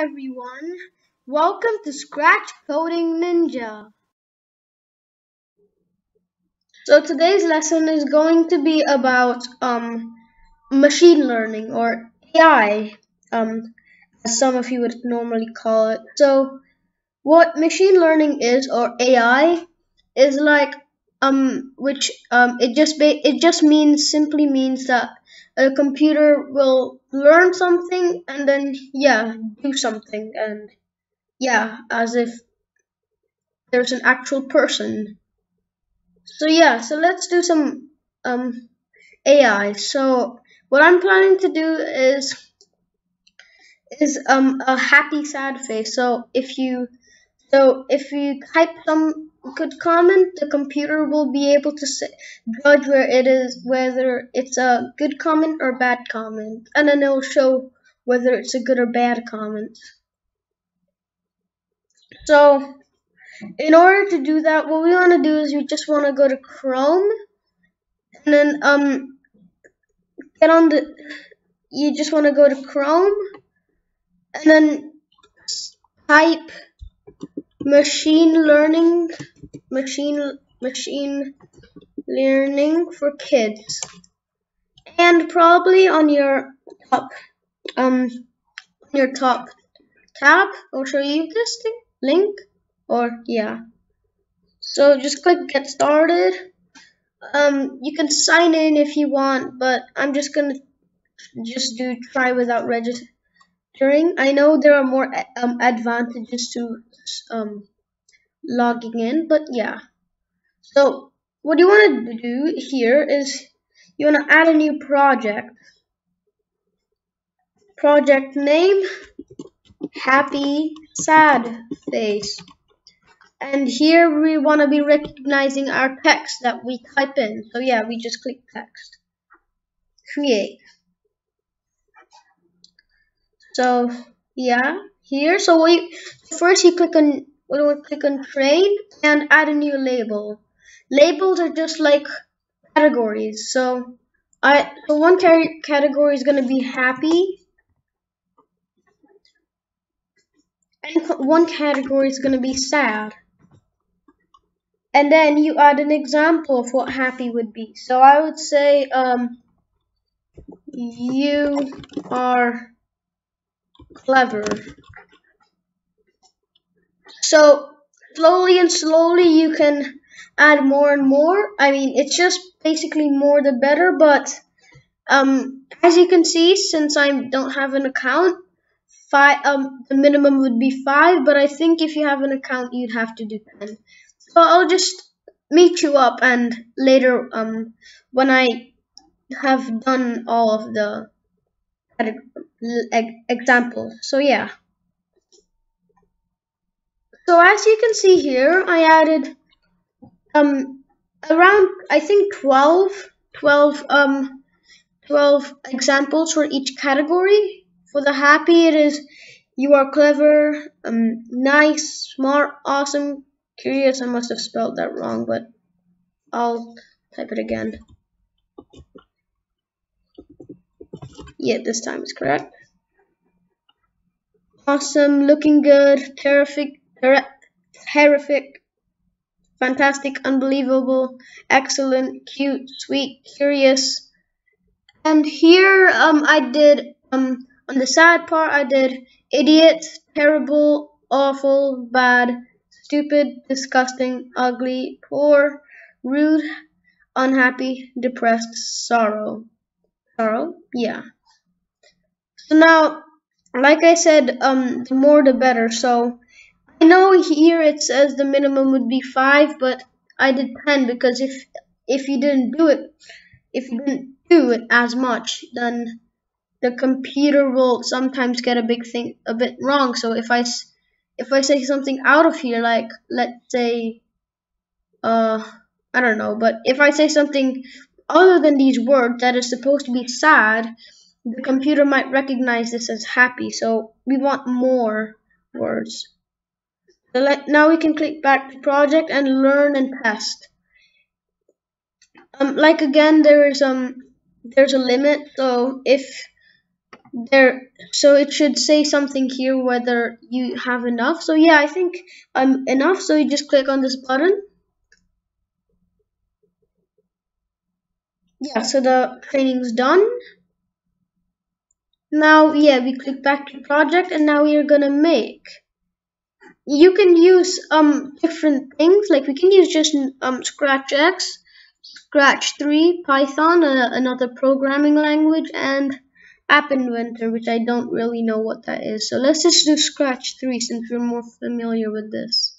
everyone. Welcome to Scratch Coding Ninja. So today's lesson is going to be about um, machine learning or AI, um, as some of you would normally call it. So what machine learning is or AI is like um which um it just it just means simply means that a computer will learn something and then yeah do something and yeah as if there's an actual person. So yeah so let's do some um ai so what i'm planning to do is is um a happy sad face. So if you so if you type some good comment, the computer will be able to say, judge where it is, whether it's a good comment or bad comment, and then it will show whether it's a good or bad comment. So in order to do that, what we want to do is we just want to go to Chrome, and then um get on the. You just want to go to Chrome, and then type machine learning machine machine learning for kids. And probably on your top um your top tab i'll show you this thing link or yeah. So just click get started. Um you can sign in if you want but i'm just gonna just do try without registering I know there are more um, advantages to um, logging in, but yeah. So what you want to do here is you want to add a new project. Project name, happy sad face. And here we want to be recognizing our text that we type in. So yeah, we just click text. Create. So yeah, here. So we first you click on we'll click on train and add a new label. Labels are just like categories. So I so one category is gonna be happy. And one category is going to be sad. And then you add an example of what happy would be. So I would say, um, you are clever. So slowly and slowly you can add more and more. I mean, it's just basically more the better, but um, as you can see, since I don't have an account, five um the minimum would be five, but I think if you have an account, you'd have to do ten. So I'll just meet you up and later um when I have done all of the examples. So yeah. So as you can see here, I added um around I think 12, 12 um 12 examples for each category. For the happy, it is you are clever, um, nice, smart, awesome, curious. I must have spelled that wrong, but I'll type it again. Yeah, this time is correct. Awesome, looking good, terrific, ter terrific, fantastic, unbelievable, excellent, cute, sweet, curious. And here um, I did, um, on the sad part, I did idiot, terrible, awful, bad, stupid, disgusting, ugly, poor, rude, unhappy, depressed, sorrow. Sorrow? Yeah. So now, like I said, um, the more the better. So I know here it says the minimum would be five, but I did ten because if if you didn't do it, if you didn't do it as much, then the computer will sometimes get a big thing a bit wrong. So if I if I say something out of here, like let's say, uh, I don't know, but if I say something other than these words that is supposed to be sad, the computer might recognize this as happy, so we want more words. So let, now we can click back to project and learn and test. Um, like again, there is um, there's a limit. So if there so it should say something here whether you have enough so yeah I think I'm enough so you just click on this button yeah so the training's done now yeah we click back to project and now we are gonna make. You can use um different things like we can use just um scratch x scratch 3 python uh, another programming language and app inventor which i don't really know what that is. So let's just do scratch 3 since we're more familiar with this.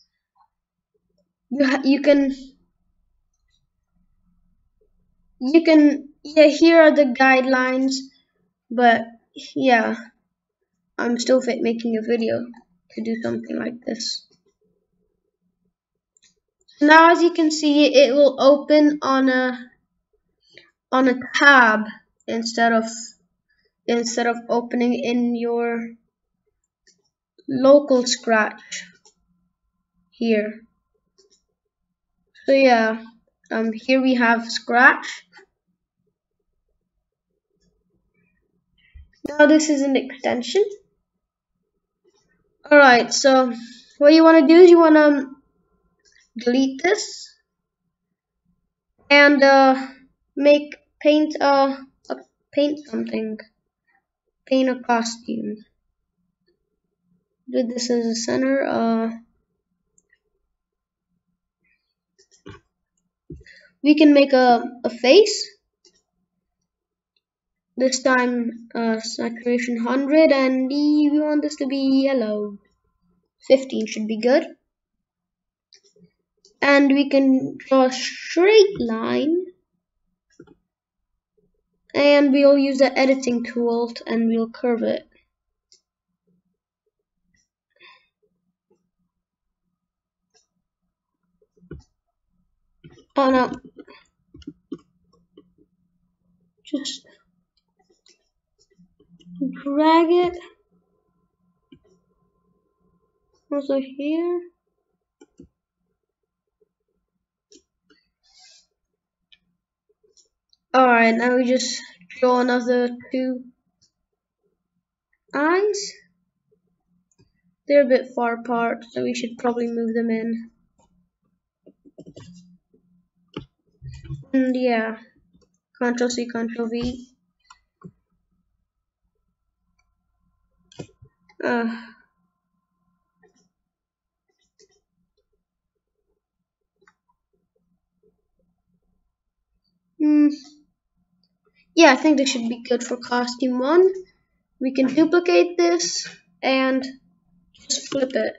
You, you can you can yeah here are the guidelines but yeah. I'm still fit making a video to do something like this. Now as you can see it will open on a on a tab instead of instead of opening in your local scratch here. So yeah um here we have scratch Now this is an extension. Alright, so what you want to do is you want to delete this and uh, make paint a, a paint something, paint a costume. Do this as a center. Uh, we can make a, a face this time uh, saturation 100 and we want this to be yellow 15 should be good. And we can draw a straight line. And we'll use the editing tool and we'll curve it. Oh no. Just drag it also here. Alright now we just draw another two eyes. They're a bit far apart so we should probably move them in. And yeah control C control V Uh, hmm. Yeah, I think this should be good for costume one. We can duplicate this and just flip it.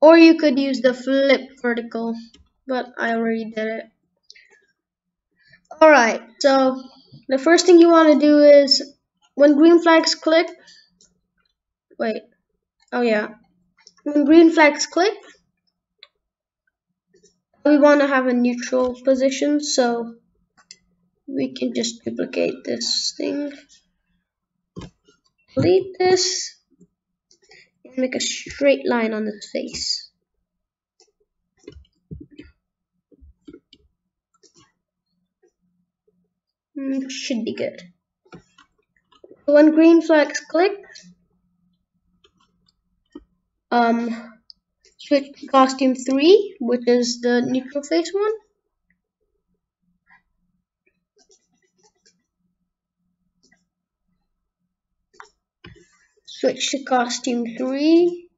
Or you could use the flip vertical, but I already did it. Alright, so the first thing you want to do is when green flags click, wait, oh yeah, when green flags click, we want to have a neutral position, so we can just duplicate this thing, delete this, and make a straight line on the face. Mm, should be good when green flags click, um, switch to costume 3, which is the neutral face one. Switch to costume 3,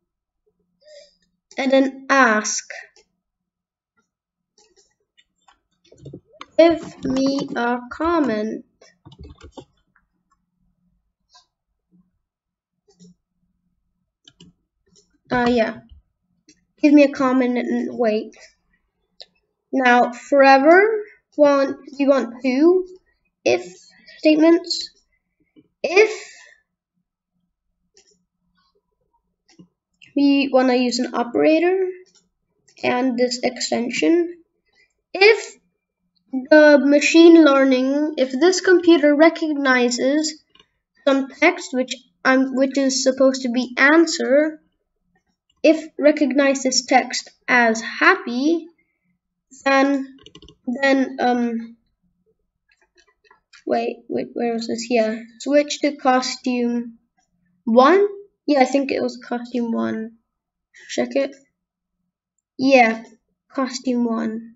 and then ask, give me a comment. Uh, yeah. Give me a comment and wait. Now, forever, want we want two if statements. If we want to use an operator and this extension, if the machine learning, if this computer recognizes some text which um, which is supposed to be answer, if recognizes text as happy, then then um wait, wait, where was this? Yeah, switch to costume one. Yeah, I think it was costume one. Check it. Yeah, costume one.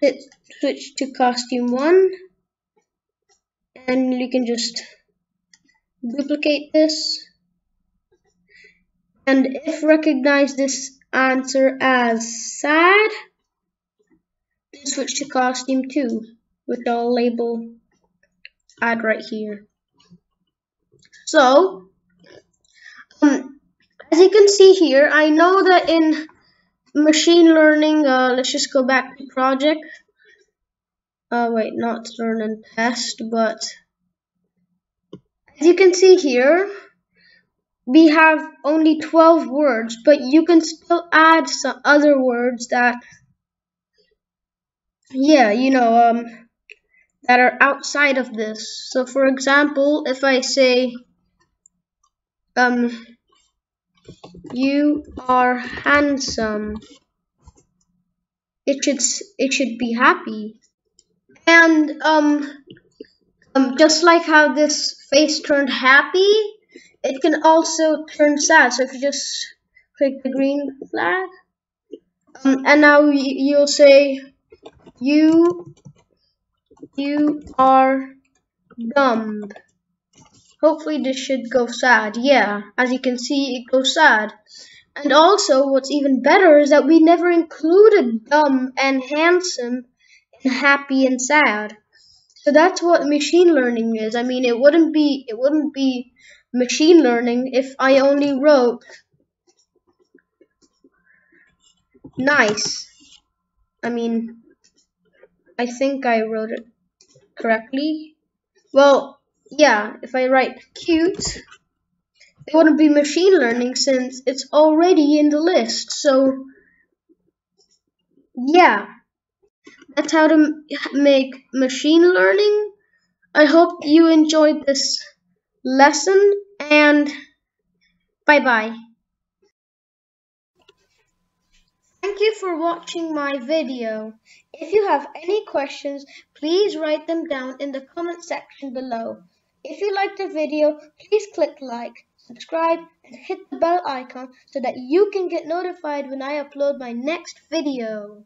Hit switch to costume one, and you can just duplicate this. And if recognize this answer as sad, then switch to costume 2, which I'll label add right here. So, um, as you can see here, I know that in machine learning, uh, let's just go back to project. Uh, wait, not learn and test, but as you can see here, we have only 12 words, but you can still add some other words that, yeah, you know, um, that are outside of this. So for example, if I say, um, you are handsome, it should, it should be happy. And, um, um, just like how this face turned happy, it can also turn sad. So if you just click the green flag, um, and now you'll say, you, you are dumb. Hopefully this should go sad. Yeah, as you can see, it goes sad. And also, what's even better is that we never included dumb and handsome and happy and sad. So that's what machine learning is. I mean, it wouldn't be it wouldn't be machine learning if I only wrote nice. I mean, I think I wrote it correctly. Well, yeah, if I write cute, it wouldn't be machine learning since it's already in the list. So, yeah, that's how to make machine learning. I hope you enjoyed this lesson and bye bye. Thank you for watching my video. If you have any questions, please write them down in the comment section below. If you liked the video, please click like, subscribe, and hit the bell icon so that you can get notified when I upload my next video.